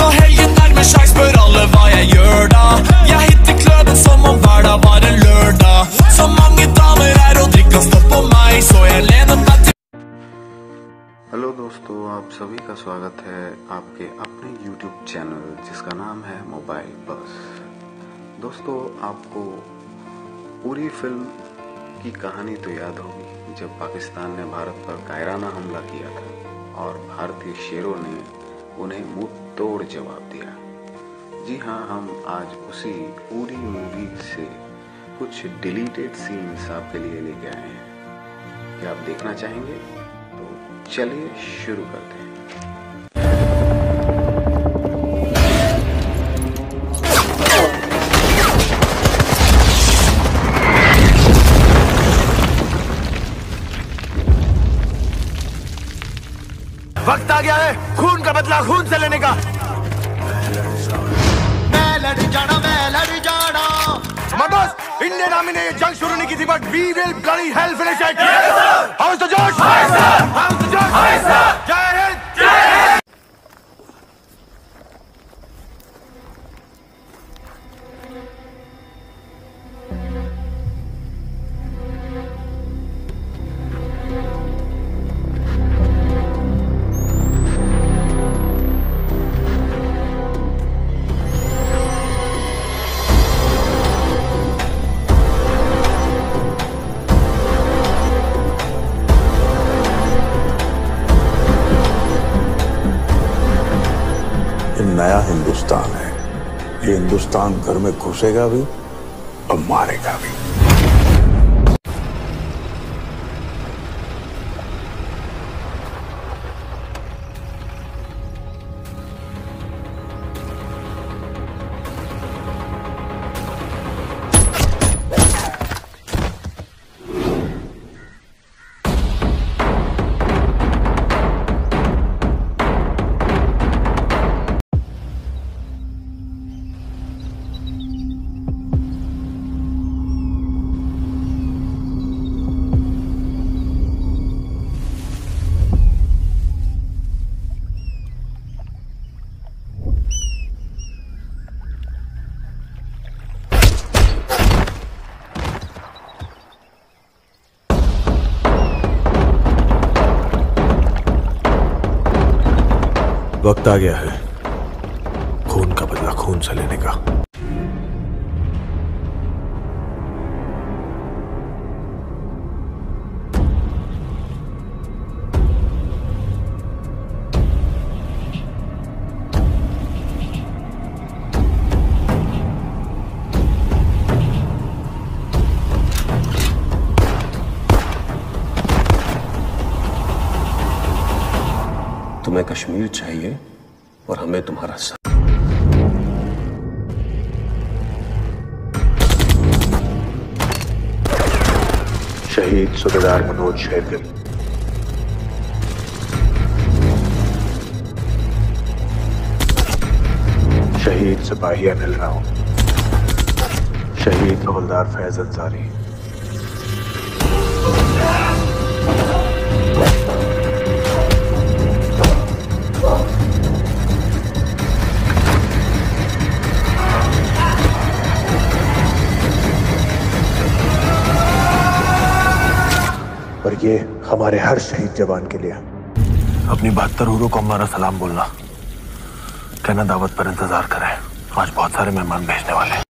Når helgen nærmer seg, spør alle hva jeg gjør da. Jeg hitter kløben som om hver dag var en lørdag. Så mange damer her og drikka står på meg, så jeg lener meg til hello दोस्तों आप सभी का स्वागत है आपके अपने YouTube channel जिसका नाम है मोबाइल बस दोस्तों आपको पूरी फ़िल्म की कहानी तो याद होगी जब पाकिस्तान ने भारत पर कायराना हमला किया था और भारतीय शेरों ने उन्हें मुँह तोड़ जवाब दिया। जी हाँ हम आज उसी पूरी मूवी से कुछ डिलीटेड सीन्स आपके लिए लेके आए हैं। क्या आप देखना चाहेंगे? तो चलिए शुरू करते हैं। वक्त आ गया है खून का बदला खून से लेने का। मैं लड़ जाना मैं लड़ जाना। मदोस इंडियन आर्मी ने ये जंग शुरू नहीं की थी but we will bloody hell finish it how's the जोश। हाउस नया हिंदुस्तान है। ये हिंदुस्तान घर में घुसेगा भी और मारेगा भी। वक्त आ गया है। खून का बदला खून से लेने का। तुम्हें कश्मीर चाहिए और हमें तुम्हारा साथ। शहीद सूबेदार मनोज शेरगिल। शहीद सिपाही अनिल राव शहीद हवलदार फैज अंसारी और ये हमारे हर शहीद जवान के लिए। अपनी बहत्तर हुरों को हमारा सलाम बोलना। कहना दावत पर इंतज़ार करें। आज बहुत सारे मेहमान भेजने वाले हैं।